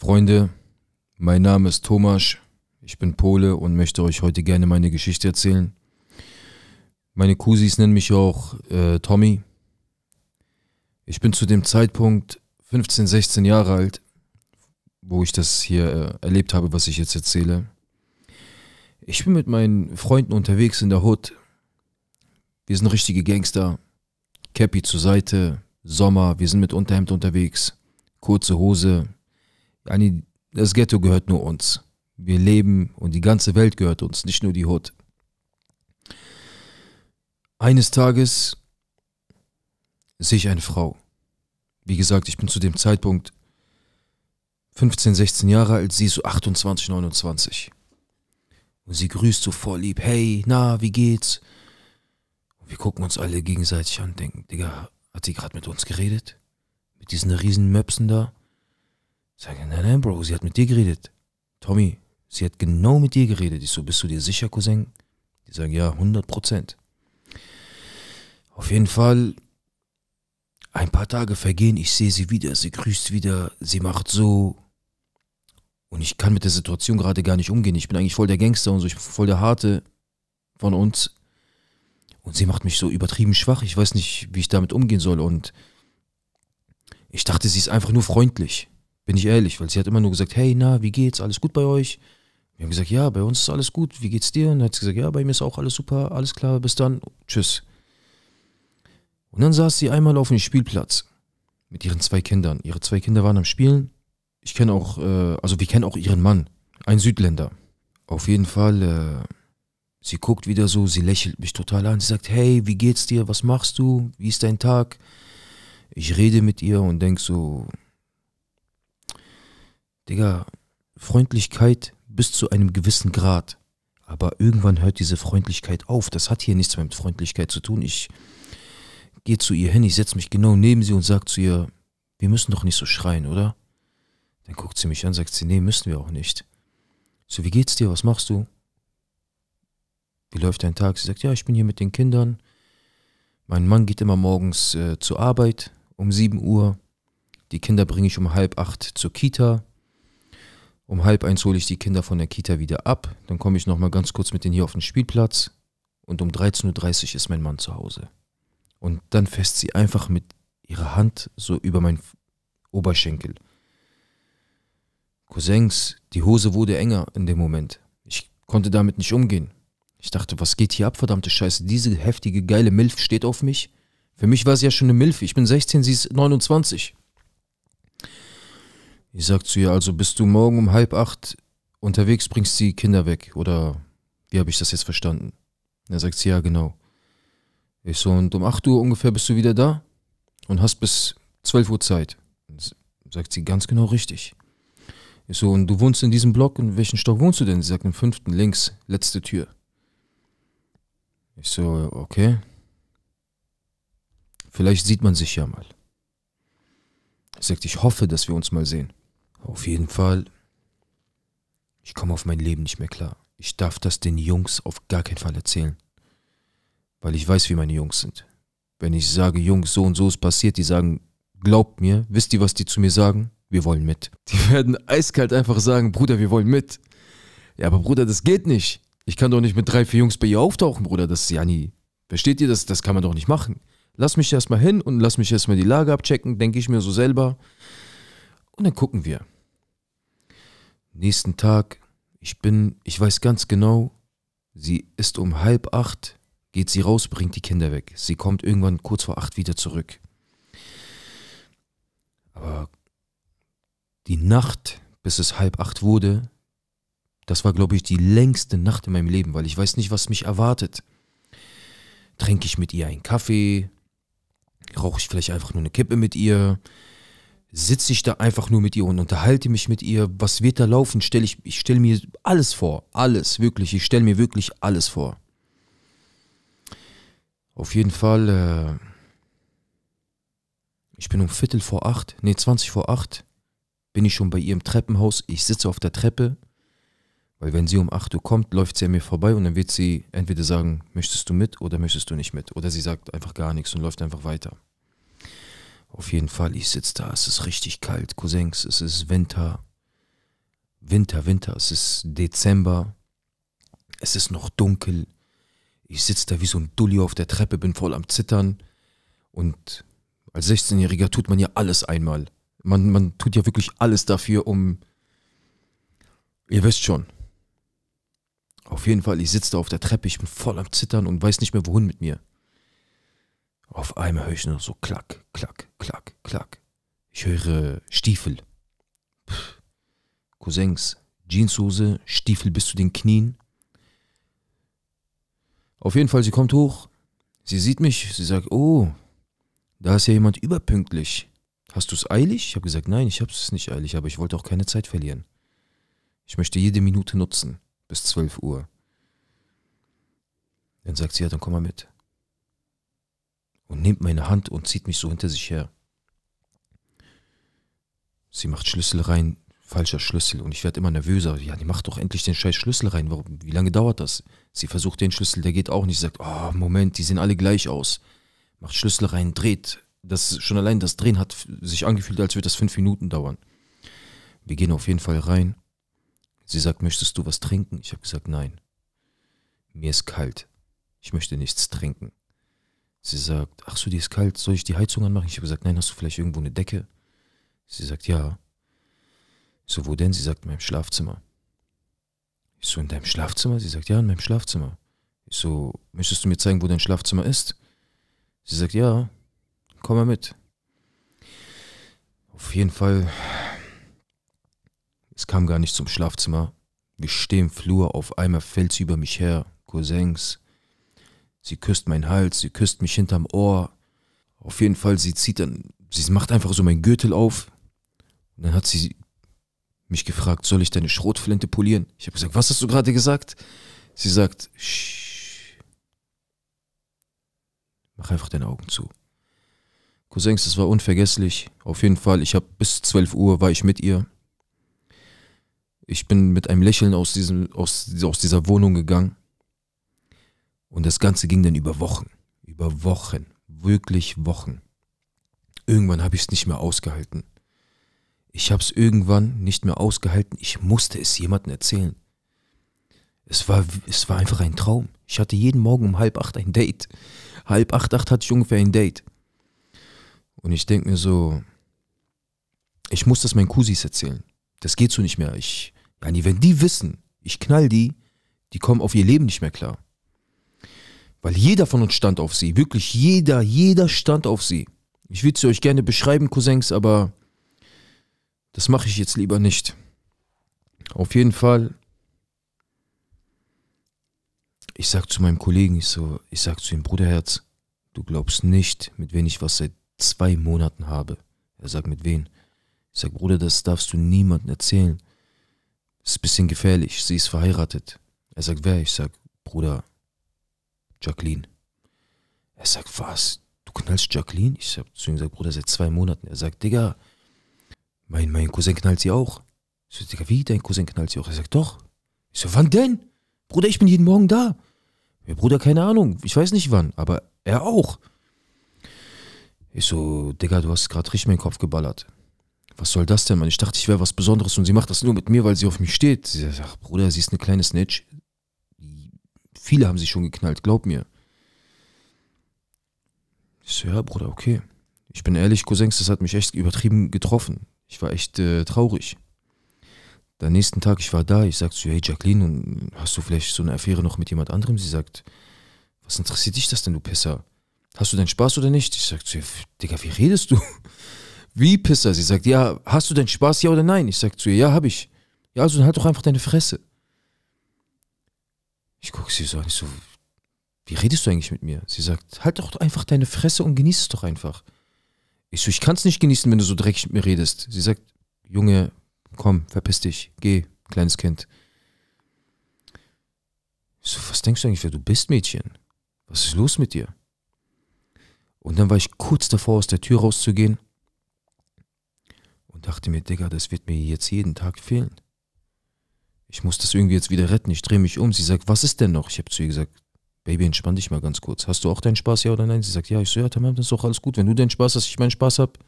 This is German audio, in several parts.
Freunde, mein Name ist Thomas, ich bin Pole und möchte euch heute gerne meine Geschichte erzählen. Meine Cousins nennen mich auch äh, Tommy. Ich bin zu dem Zeitpunkt 15, 16 Jahre alt, wo ich das hier äh, erlebt habe, was ich jetzt erzähle. Ich bin mit meinen Freunden unterwegs in der Hood. Wir sind richtige Gangster. Cappy zur Seite, Sommer, wir sind mit Unterhemd unterwegs, kurze Hose. Das Ghetto gehört nur uns. Wir leben und die ganze Welt gehört uns, nicht nur die Hood. Eines Tages sehe ich eine Frau. Wie gesagt, ich bin zu dem Zeitpunkt 15, 16 Jahre alt, sie ist so 28, 29. Und sie grüßt so voll lieb, hey, na, wie geht's? Und wir gucken uns alle gegenseitig an und denken, Digga, hat sie gerade mit uns geredet? Mit diesen riesen Möpsen da? Sage, nein, nein, Bro, sie hat mit dir geredet. Tommy, sie hat genau mit dir geredet. Ich so, bist du dir sicher, Cousin? Die sagen, ja, 100 Prozent. Auf jeden Fall, ein paar Tage vergehen, ich sehe sie wieder, sie grüßt wieder, sie macht so. Und ich kann mit der Situation gerade gar nicht umgehen. Ich bin eigentlich voll der Gangster und so, ich bin voll der Harte von uns. Und sie macht mich so übertrieben schwach. Ich weiß nicht, wie ich damit umgehen soll. Und ich dachte, sie ist einfach nur freundlich. Bin ich ehrlich, weil sie hat immer nur gesagt, hey, na, wie geht's? Alles gut bei euch? Wir haben gesagt, ja, bei uns ist alles gut. Wie geht's dir? Und dann hat sie gesagt, ja, bei mir ist auch alles super, alles klar, bis dann. Tschüss. Und dann saß sie einmal auf dem Spielplatz mit ihren zwei Kindern. Ihre zwei Kinder waren am Spielen. Ich kenne auch, äh, also wir kennen auch ihren Mann, ein Südländer. Auf jeden Fall, äh, Sie guckt wieder so, sie lächelt mich total an. Sie sagt, hey, wie geht's dir? Was machst du? Wie ist dein Tag? Ich rede mit ihr und denk so, Digga, Freundlichkeit bis zu einem gewissen Grad. Aber irgendwann hört diese Freundlichkeit auf. Das hat hier nichts mehr mit Freundlichkeit zu tun. Ich gehe zu ihr hin, ich setze mich genau neben sie und sage zu ihr, wir müssen doch nicht so schreien, oder? Dann guckt sie mich an, sagt sie, nee, müssen wir auch nicht. So, wie geht's dir? Was machst du? Wie läuft dein Tag? Sie sagt, ja, ich bin hier mit den Kindern. Mein Mann geht immer morgens äh, zur Arbeit um 7 Uhr. Die Kinder bringe ich um halb acht zur Kita. Um halb eins hole ich die Kinder von der Kita wieder ab. Dann komme ich nochmal ganz kurz mit denen hier auf den Spielplatz. Und um 13.30 Uhr ist mein Mann zu Hause. Und dann fässt sie einfach mit ihrer Hand so über meinen Oberschenkel. Cousins, die Hose wurde enger in dem Moment. Ich konnte damit nicht umgehen. Ich dachte, was geht hier ab, verdammte Scheiße? Diese heftige, geile Milf steht auf mich. Für mich war sie ja schon eine Milf. Ich bin 16, sie ist 29. Ich sag zu ihr, also bist du morgen um halb acht unterwegs, bringst die Kinder weg. Oder wie habe ich das jetzt verstanden? Er sagt sie, ja, genau. Ich so, und um 8 Uhr ungefähr bist du wieder da und hast bis 12 Uhr Zeit. Sagt sie, ganz genau richtig. Ich so, und du wohnst in diesem Block, in welchem Stock wohnst du denn? Sie sagt, im fünften, links, letzte Tür. Ich so, okay. Vielleicht sieht man sich ja mal. Ich sagte, ich hoffe, dass wir uns mal sehen. Auf jeden Fall, ich komme auf mein Leben nicht mehr klar. Ich darf das den Jungs auf gar keinen Fall erzählen. Weil ich weiß, wie meine Jungs sind. Wenn ich sage, Jungs, so und so ist passiert, die sagen, glaubt mir, wisst ihr, was die zu mir sagen? Wir wollen mit. Die werden eiskalt einfach sagen, Bruder, wir wollen mit. Ja, aber Bruder, das geht nicht. Ich kann doch nicht mit drei, vier Jungs bei ihr auftauchen, Bruder. Das ist ja nie. Versteht ihr das? Das kann man doch nicht machen. Lass mich erstmal hin und lass mich erstmal die Lage abchecken, denke ich mir so selber. Und dann gucken wir. Nächsten Tag, ich bin, ich weiß ganz genau, sie ist um halb acht, geht sie raus, bringt die Kinder weg. Sie kommt irgendwann kurz vor acht wieder zurück. Aber die Nacht, bis es halb acht wurde, das war, glaube ich, die längste Nacht in meinem Leben, weil ich weiß nicht, was mich erwartet. Trinke ich mit ihr einen Kaffee? Rauche ich vielleicht einfach nur eine Kippe mit ihr? Sitze ich da einfach nur mit ihr und unterhalte mich mit ihr? Was wird da laufen? Stell ich ich stelle mir alles vor. Alles, wirklich. Ich stelle mir wirklich alles vor. Auf jeden Fall, äh, ich bin um Viertel vor acht, nee, 20 vor acht, bin ich schon bei ihr im Treppenhaus. Ich sitze auf der Treppe weil wenn sie um 8 Uhr kommt, läuft sie an mir vorbei und dann wird sie entweder sagen, möchtest du mit oder möchtest du nicht mit. Oder sie sagt einfach gar nichts und läuft einfach weiter. Auf jeden Fall, ich sitze da, es ist richtig kalt, Cousins, es ist Winter. Winter, Winter, es ist Dezember, es ist noch dunkel. Ich sitze da wie so ein Dulli auf der Treppe, bin voll am Zittern. Und als 16-Jähriger tut man ja alles einmal. Man, man tut ja wirklich alles dafür, um. Ihr wisst schon. Auf jeden Fall, ich sitze da auf der Treppe, ich bin voll am Zittern und weiß nicht mehr, wohin mit mir. Auf einmal höre ich nur so klack, klack, klack, klack. Ich höre Stiefel. Pff. Cousins, Jeanshose, Stiefel bis zu den Knien. Auf jeden Fall, sie kommt hoch. Sie sieht mich. Sie sagt, oh, da ist ja jemand überpünktlich. Hast du es eilig? Ich habe gesagt, nein, ich habe es nicht eilig, aber ich wollte auch keine Zeit verlieren. Ich möchte jede Minute nutzen, bis 12 Uhr. Dann sagt sie, ja, dann komm mal mit. Und nimmt meine Hand und zieht mich so hinter sich her. Sie macht Schlüssel rein, falscher Schlüssel. Und ich werde immer nervöser. Ja, die macht doch endlich den scheiß Schlüssel rein. Warum, wie lange dauert das? Sie versucht den Schlüssel, der geht auch nicht. Sie sagt, oh, Moment, die sehen alle gleich aus. Macht Schlüssel rein, dreht. Das, schon allein das Drehen hat sich angefühlt, als würde das fünf Minuten dauern. Wir gehen auf jeden Fall rein. Sie sagt, möchtest du was trinken? Ich habe gesagt, nein. Mir ist kalt. Ich möchte nichts trinken. Sie sagt, ach so, die ist kalt, soll ich die Heizung anmachen? Ich habe gesagt, nein, hast du vielleicht irgendwo eine Decke? Sie sagt, ja. Ich so, wo denn? Sie sagt, in meinem Schlafzimmer. Ich so, in deinem Schlafzimmer? Sie sagt, ja, in meinem Schlafzimmer. Ich so, möchtest du mir zeigen, wo dein Schlafzimmer ist? Sie sagt, ja, komm mal mit. Auf jeden Fall, es kam gar nicht zum Schlafzimmer. Wir stehen im Flur, auf einmal fällt sie über mich her. Cousins. Sie küsst meinen Hals, sie küsst mich hinterm Ohr. Auf jeden Fall, sie zieht dann, sie macht einfach so meinen Gürtel auf. Und dann hat sie mich gefragt, soll ich deine Schrotflinte polieren? Ich habe gesagt, was hast du gerade gesagt? Sie sagt, Shh. mach einfach deine Augen zu. Cousins, es war unvergesslich. Auf jeden Fall, ich habe bis 12 Uhr war ich mit ihr. Ich bin mit einem Lächeln aus, diesem, aus, aus dieser Wohnung gegangen. Und das Ganze ging dann über Wochen. Über Wochen. Wirklich Wochen. Irgendwann habe ich es nicht mehr ausgehalten. Ich habe es irgendwann nicht mehr ausgehalten. Ich musste es jemandem erzählen. Es war, es war einfach ein Traum. Ich hatte jeden Morgen um halb acht ein Date. Halb acht, acht hatte ich ungefähr ein Date. Und ich denke mir so, ich muss das meinen Cousins erzählen. Das geht so nicht mehr. Ich, wenn die wissen, ich knall die, die kommen auf ihr Leben nicht mehr klar. Weil jeder von uns stand auf sie. Wirklich jeder, jeder stand auf sie. Ich würde sie euch gerne beschreiben, Cousins, aber das mache ich jetzt lieber nicht. Auf jeden Fall, ich sag zu meinem Kollegen, ich so, ich sag zu ihm, Bruderherz, du glaubst nicht, mit wem ich was seit zwei Monaten habe. Er sagt, mit wem? Ich sag, Bruder, das darfst du niemandem erzählen. Das ist ein bisschen gefährlich, sie ist verheiratet. Er sagt, wer? Ich sag, Bruder, Jacqueline. Er sagt, was? Du knallst Jacqueline? Ich sag zu ihm, sag, Bruder, seit zwei Monaten. Er sagt, Digga, mein, mein Cousin knallt sie auch. Ich so, Digga, wie, dein Cousin knallt sie auch? Er sagt, doch. Ich so, wann denn? Bruder, ich bin jeden Morgen da. Ja, Bruder, keine Ahnung, ich weiß nicht wann, aber er auch. Ich so, Digga, du hast gerade richtig meinen Kopf geballert. Was soll das denn, Mann? Ich dachte, ich wäre was Besonderes und sie macht das nur mit mir, weil sie auf mich steht. Sie sagt, Bruder, sie ist eine kleine Snitch. Viele haben sie schon geknallt, glaub mir. Ich so, ja, Bruder, okay. Ich bin ehrlich, Cousins, das hat mich echt übertrieben getroffen. Ich war echt äh, traurig. Der nächsten Tag, ich war da, ich sag zu, hey Jacqueline, hast du vielleicht so eine Affäre noch mit jemand anderem? Sie sagt, was interessiert dich das denn, du Pisser? Hast du deinen Spaß oder nicht? Ich sag zu ihr, Digga, wie redest du? Wie Pisser? Sie sagt, ja, hast du deinen Spaß, ja oder nein? Ich sag zu ihr, ja, hab ich. Ja, also dann halt doch einfach deine Fresse. Ich gucke sie so an, ich so, wie redest du eigentlich mit mir? Sie sagt, halt doch einfach deine Fresse und genieß es doch einfach. Ich so, ich kann es nicht genießen, wenn du so dreckig mit mir redest. Sie sagt, Junge, komm, verpiss dich, geh, kleines Kind. Ich so, was denkst du eigentlich, wer du bist, Mädchen? Was ist los mit dir? Und dann war ich kurz davor, aus der Tür rauszugehen und dachte mir, Digga, das wird mir jetzt jeden Tag fehlen. Ich muss das irgendwie jetzt wieder retten. Ich drehe mich um. Sie sagt, was ist denn noch? Ich habe zu ihr gesagt, Baby, entspann dich mal ganz kurz. Hast du auch deinen Spaß, ja oder nein? Sie sagt, ja. Ich so, ja, Tamam, das ist doch alles gut. Wenn du deinen Spaß hast, ich meinen Spaß hab.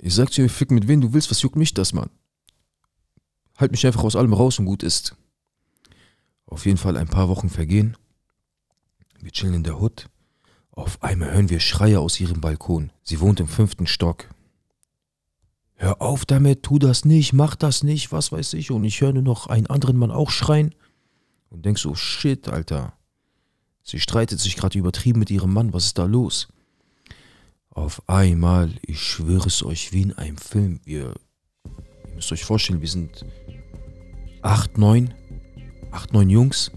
Ich sag zu ihr, fick mit wem du willst, was juckt mich das, Mann? halt mich einfach aus allem raus und gut ist. Auf jeden Fall ein paar Wochen vergehen. Wir chillen in der Hut. Auf einmal hören wir Schreie aus ihrem Balkon. Sie wohnt im fünften Stock. Hör auf damit, tu das nicht, mach das nicht, was weiß ich. Und ich höre nur noch einen anderen Mann auch schreien. Und denk so, shit, Alter. Sie streitet sich gerade übertrieben mit ihrem Mann, was ist da los? Auf einmal, ich schwöre es euch wie in einem Film. Wir, ihr müsst euch vorstellen, wir sind acht, neun, acht, neun Jungs,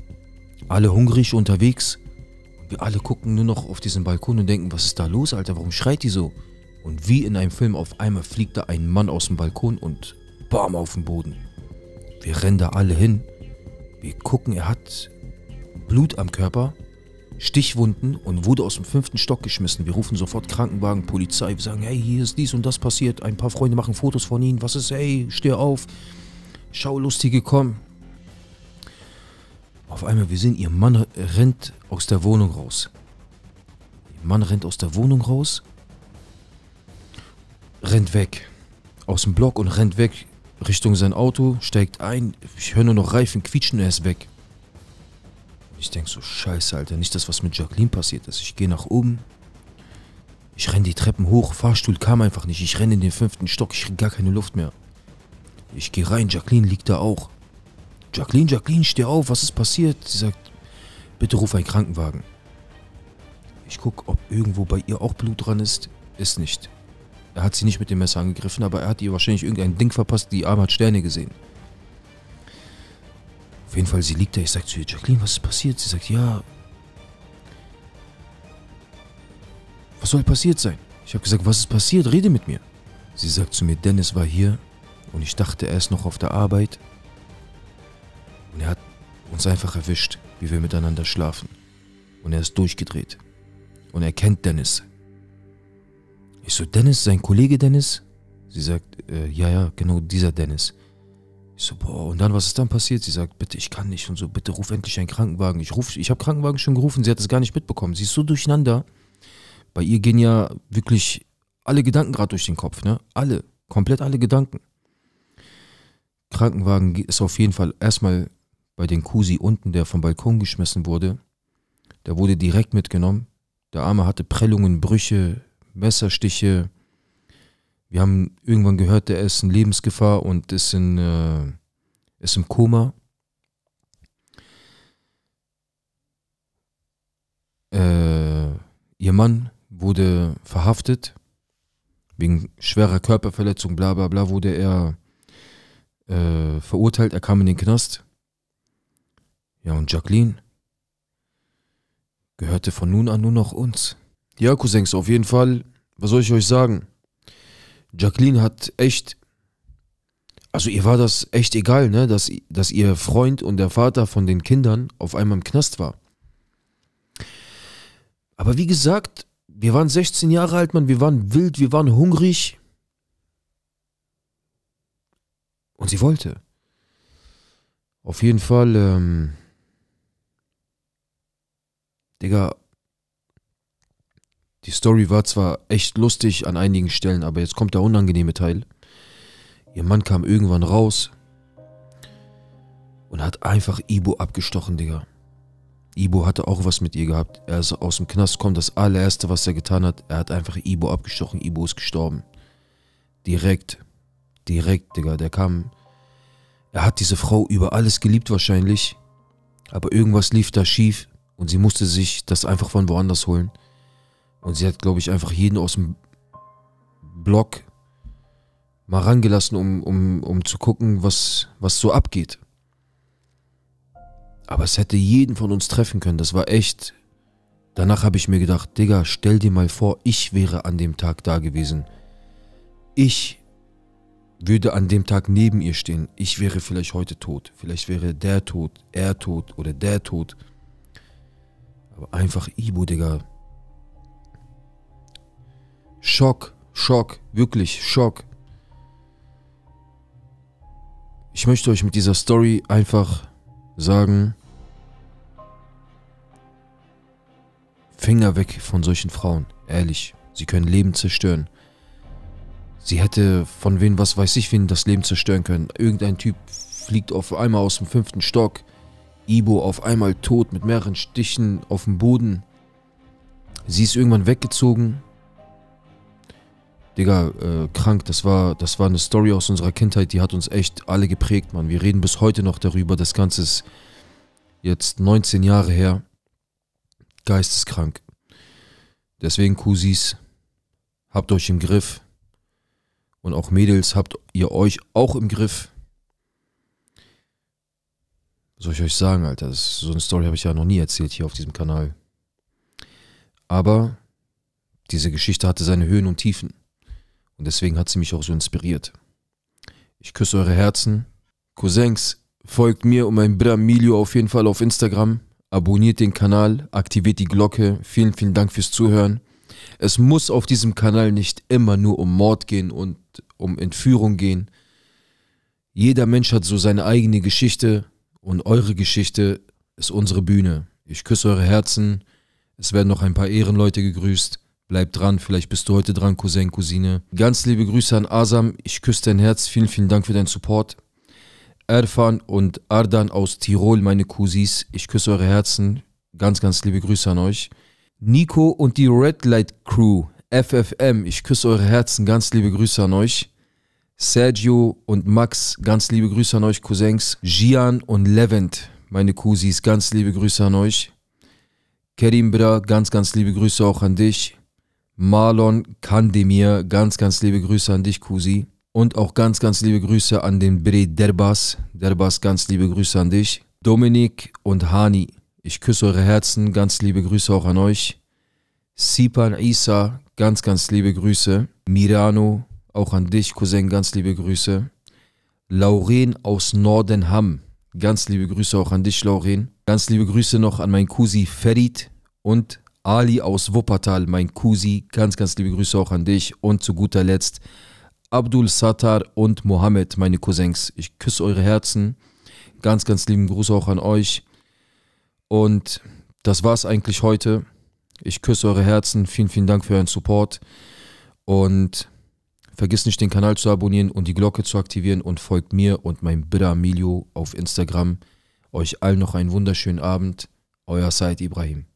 alle hungrig unterwegs. Wir alle gucken nur noch auf diesen Balkon und denken, was ist da los, Alter? Warum schreit die so? Und wie in einem Film, auf einmal fliegt da ein Mann aus dem Balkon und bam auf den Boden. Wir rennen da alle hin. Wir gucken, er hat Blut am Körper, Stichwunden und wurde aus dem fünften Stock geschmissen. Wir rufen sofort Krankenwagen, Polizei. Wir sagen, hey, hier ist dies und das passiert. Ein paar Freunde machen Fotos von ihm. Was ist, hey, steh auf. Schau, Lustige, komm. Auf einmal, wir sehen, ihr Mann rennt aus der Wohnung raus. Ihr Mann rennt aus der Wohnung raus, rennt weg. Aus dem Block und rennt weg Richtung sein Auto, steigt ein. Ich höre nur noch Reifen quietschen er ist weg. Ich denke so, scheiße, Alter, nicht das, was mit Jacqueline passiert ist. Ich gehe nach oben. Ich renne die Treppen hoch. Fahrstuhl kam einfach nicht. Ich renne in den fünften Stock. Ich kriege gar keine Luft mehr. Ich gehe rein. Jacqueline liegt da auch. Jacqueline, Jacqueline, steh auf. Was ist passiert? Sie sagt, bitte ruf einen Krankenwagen. Ich gucke, ob irgendwo bei ihr auch Blut dran ist. Ist nicht. Er hat sie nicht mit dem Messer angegriffen, aber er hat ihr wahrscheinlich irgendein Ding verpasst. Die Arme hat Sterne gesehen. Auf jeden Fall, sie liegt da. Ich sage zu ihr, Jacqueline, was ist passiert? Sie sagt, ja. Was soll passiert sein? Ich habe gesagt, was ist passiert? Rede mit mir. Sie sagt zu mir, Dennis war hier und ich dachte, er ist noch auf der Arbeit. Und er hat uns einfach erwischt, wie wir miteinander schlafen. Und er ist durchgedreht. Und er kennt Dennis. Ich so, Dennis, sein Kollege Dennis? Sie sagt, äh, ja, ja, genau dieser Dennis. Ich so, boah, und dann, was ist dann passiert? Sie sagt, bitte, ich kann nicht und so, bitte ruf endlich einen Krankenwagen. Ich ruf, ich habe Krankenwagen schon gerufen, sie hat es gar nicht mitbekommen. Sie ist so durcheinander. Bei ihr gehen ja wirklich alle Gedanken gerade durch den Kopf, ne? Alle, komplett alle Gedanken. Krankenwagen ist auf jeden Fall erstmal bei den Kusi unten, der vom Balkon geschmissen wurde. Der wurde direkt mitgenommen. Der Arme hatte Prellungen, Brüche, Messerstiche, wir haben irgendwann gehört, der ist in Lebensgefahr und ist, in, äh, ist im Koma. Äh, ihr Mann wurde verhaftet. Wegen schwerer Körperverletzung, bla bla bla, wurde er äh, verurteilt. Er kam in den Knast. Ja, und Jacqueline gehörte von nun an nur noch uns. Ja, Cousins, auf jeden Fall, was soll ich euch sagen? Jacqueline hat echt, also ihr war das echt egal, ne, dass, dass ihr Freund und der Vater von den Kindern auf einmal im Knast war. Aber wie gesagt, wir waren 16 Jahre alt, man, wir waren wild, wir waren hungrig. Und sie wollte. Auf jeden Fall, ähm, Digga, die Story war zwar echt lustig an einigen Stellen, aber jetzt kommt der unangenehme Teil. Ihr Mann kam irgendwann raus und hat einfach Ibo abgestochen, Digga. Ibo hatte auch was mit ihr gehabt. Er ist aus dem Knast kommt. Das allererste, was er getan hat, er hat einfach Ibo abgestochen. Ibo ist gestorben. Direkt. Direkt, Digga. Der kam. Er hat diese Frau über alles geliebt wahrscheinlich. Aber irgendwas lief da schief und sie musste sich das einfach von woanders holen. Und sie hat, glaube ich, einfach jeden aus dem Block mal rangelassen, um, um, um zu gucken, was, was so abgeht. Aber es hätte jeden von uns treffen können. Das war echt. Danach habe ich mir gedacht, Digga, stell dir mal vor, ich wäre an dem Tag da gewesen. Ich würde an dem Tag neben ihr stehen. Ich wäre vielleicht heute tot. Vielleicht wäre der tot, er tot oder der tot. Aber einfach Ibo, Digga. Schock, Schock, wirklich Schock. Ich möchte euch mit dieser Story einfach sagen, Finger weg von solchen Frauen, ehrlich. Sie können Leben zerstören. Sie hätte von wen, was weiß ich, wen das Leben zerstören können. Irgendein Typ fliegt auf einmal aus dem fünften Stock. Ibo auf einmal tot mit mehreren Stichen auf dem Boden. Sie ist irgendwann weggezogen. Digga, äh, krank, das war, das war eine Story aus unserer Kindheit, die hat uns echt alle geprägt, Mann. Wir reden bis heute noch darüber. Das Ganze ist jetzt 19 Jahre her. Geisteskrank. Deswegen, Kusis, habt euch im Griff. Und auch Mädels, habt ihr euch auch im Griff. Soll ich euch sagen, Alter? Das, so eine Story habe ich ja noch nie erzählt hier auf diesem Kanal. Aber diese Geschichte hatte seine Höhen und Tiefen. Und deswegen hat sie mich auch so inspiriert. Ich küsse eure Herzen. Cousins, folgt mir und mein Bruder Milio auf jeden Fall auf Instagram. Abonniert den Kanal, aktiviert die Glocke. Vielen, vielen Dank fürs Zuhören. Es muss auf diesem Kanal nicht immer nur um Mord gehen und um Entführung gehen. Jeder Mensch hat so seine eigene Geschichte und eure Geschichte ist unsere Bühne. Ich küsse eure Herzen. Es werden noch ein paar Ehrenleute gegrüßt. Bleib dran, vielleicht bist du heute dran, Cousin, Cousine. Ganz liebe Grüße an Asam. Ich küsse dein Herz. Vielen, vielen Dank für deinen Support. Erfan und Ardan aus Tirol, meine Cousis. Ich küsse eure Herzen. Ganz, ganz liebe Grüße an euch. Nico und die Red Light Crew, FFM. Ich küsse eure Herzen. Ganz liebe Grüße an euch. Sergio und Max, ganz liebe Grüße an euch, Cousins. Gian und Levent, meine Cousis, ganz liebe Grüße an euch. Kerim Bra, ganz, ganz liebe Grüße auch an dich. Marlon Kandemir, ganz, ganz liebe Grüße an dich, Kusi. Und auch ganz, ganz liebe Grüße an den Bre Derbas. Derbas, ganz liebe Grüße an dich. Dominik und Hani, ich küsse eure Herzen, ganz liebe Grüße auch an euch. Sipan Isa, ganz, ganz liebe Grüße. Mirano, auch an dich, Cousin, ganz liebe Grüße. Lauren aus Nordenham, ganz liebe Grüße auch an dich, Lauren. Ganz liebe Grüße noch an mein Cousin Ferit und Ali aus Wuppertal, mein Cousin. Ganz, ganz liebe Grüße auch an dich. Und zu guter Letzt Abdul Sattar und Mohammed, meine Cousins. Ich küsse eure Herzen. Ganz, ganz lieben Gruß auch an euch. Und das war's eigentlich heute. Ich küsse eure Herzen. Vielen, vielen Dank für euren Support. Und Vergiss nicht, den Kanal zu abonnieren und die Glocke zu aktivieren und folgt mir und meinem Bruder Emilio auf Instagram. Euch allen noch einen wunderschönen Abend. Euer Said Ibrahim.